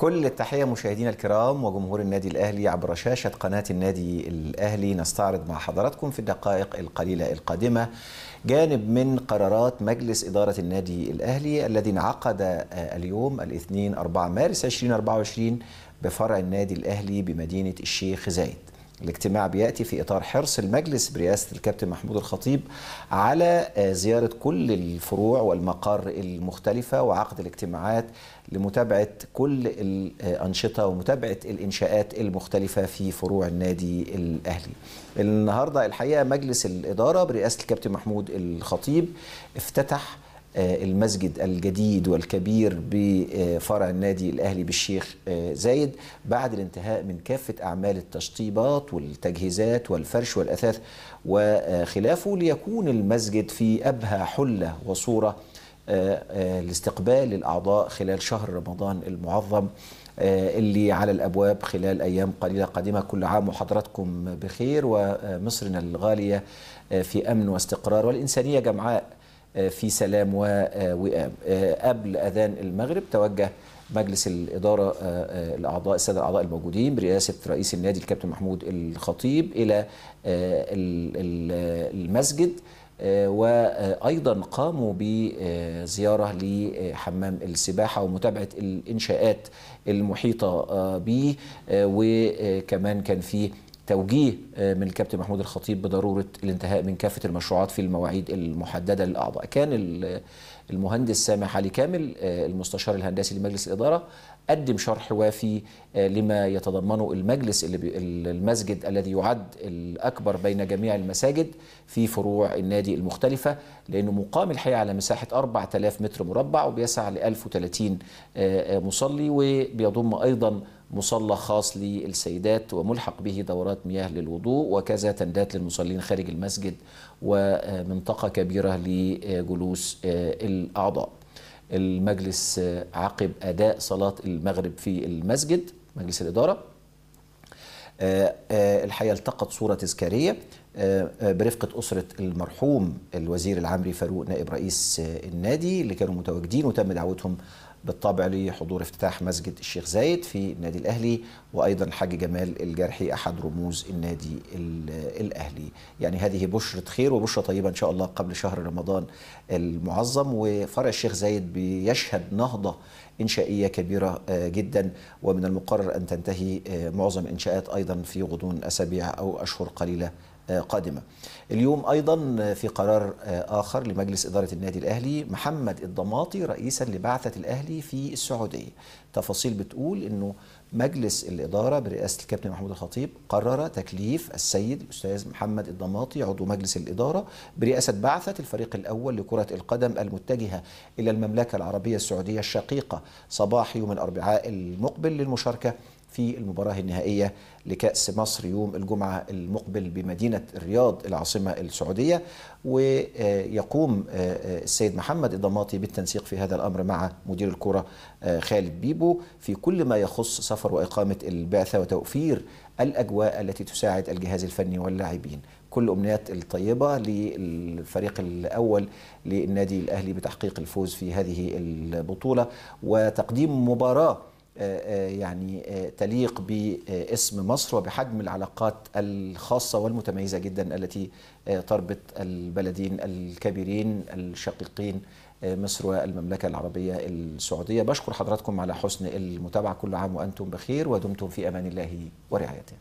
كل التحية مشاهدينا الكرام وجمهور النادي الأهلي عبر شاشة قناة النادي الأهلي. نستعرض مع حضراتكم في الدقائق القليلة القادمة جانب من قرارات مجلس إدارة النادي الأهلي الذي انعقد اليوم الاثنين 4 مارس 2024 بفرع النادي الأهلي بمدينة الشيخ زايد. الاجتماع بيأتي في إطار حرص المجلس برئاسة الكابتن محمود الخطيب على زيارة كل الفروع والمقار المختلفة وعقد الاجتماعات لمتابعة كل الأنشطة ومتابعة الإنشاءات المختلفة في فروع النادي الأهلي. النهارده الحقيقة مجلس الإدارة برئاسة الكابتن محمود الخطيب افتتح المسجد الجديد والكبير بفرع النادي الأهلي بالشيخ زايد بعد الانتهاء من كافة أعمال التشطيبات والتجهيزات والفرش والأثاث وخلافه ليكون المسجد في أبهى حلة وصورة لاستقبال الأعضاء خلال شهر رمضان المعظم اللي على الأبواب خلال أيام قليلة قادمة. كل عام وحضراتكم بخير ومصرنا الغالية في أمن واستقرار. والإنسانية جمعاء في سلام ووئام قبل أذان المغرب توجه مجلس الإدارة الأعضاء السادة الأعضاء الموجودين برئاسة رئيس النادي الكابتن محمود الخطيب إلى المسجد. وأيضا قاموا بزيارة لحمام السباحة ومتابعة الإنشاءات المحيطة به. وكمان كان في توجيه من الكابتن محمود الخطيب بضرورة الانتهاء من كافة المشروعات في المواعيد المحددة للأعضاء. كان المهندس سامح علي كامل المستشار الهندسي لمجلس الإدارة قدم شرح وافي لما يتضمنه المجلس اللي المسجد الذي يعد الأكبر بين جميع المساجد في فروع النادي المختلفة لأنه مقام الحقيقة على مساحة 4000 متر مربع وبيسع ل 1030 مصلي وبيضم أيضا مصلى خاص للسيدات وملحق به دورات مياه للوضوء وكذا تندات للمصلين خارج المسجد ومنطقة كبيرة لجلوس الأعضاء. المجلس عقب أداء صلاة المغرب في المسجد مجلس الإدارة. الحقيقة التقط صورة تذكارية. برفقة أسرة المرحوم الوزير العمري فاروق نائب رئيس النادي اللي كانوا متواجدين وتم دعوتهم بالطبع لحضور افتتاح مسجد الشيخ زايد في النادي الأهلي وأيضا الحاج جمال الجرحي أحد رموز النادي الأهلي. يعني هذه بشرة خير وبشرة طيبة إن شاء الله قبل شهر رمضان المعظم. وفرع الشيخ زايد بيشهد نهضة إنشائية كبيرة جدا. ومن المقرر أن تنتهي معظم الانشاءات أيضا في غضون أسابيع أو أشهر قليلة قادمة. اليوم أيضا في قرار آخر لمجلس إدارة النادي الأهلي محمد الضماطي رئيسا لبعثة الأهلي في السعودية. تفاصيل بتقول أنه مجلس الإدارة برئاسة الكابتن محمود الخطيب قرر تكليف السيد الأستاذ محمد الضماطي عضو مجلس الإدارة برئاسة بعثة الفريق الأول لكرة القدم المتجهة إلى المملكة العربية السعودية الشقيقة. صباح يوم الأربعاء المقبل للمشاركة في المباراة النهائية لكأس مصر يوم الجمعة المقبل بمدينة الرياض العاصمة السعودية. ويقوم السيد محمد الضماطي بالتنسيق في هذا الأمر مع مدير الكرة خالد بيبو في كل ما يخص سفر وإقامة البعثة وتوفير الأجواء التي تساعد الجهاز الفني واللاعبين. كل أمنيات الطيبة للفريق الأول للنادي الأهلي بتحقيق الفوز في هذه البطولة. وتقديم مباراة يعني تليق باسم مصر وبحجم العلاقات الخاصة والمتميزة جدا التي تربط البلدين الكبيرين الشقيقين مصر والمملكة العربية السعودية. بشكر حضراتكم على حسن المتابعة. كل عام وأنتم بخير ودمتم في أمان الله ورعايته.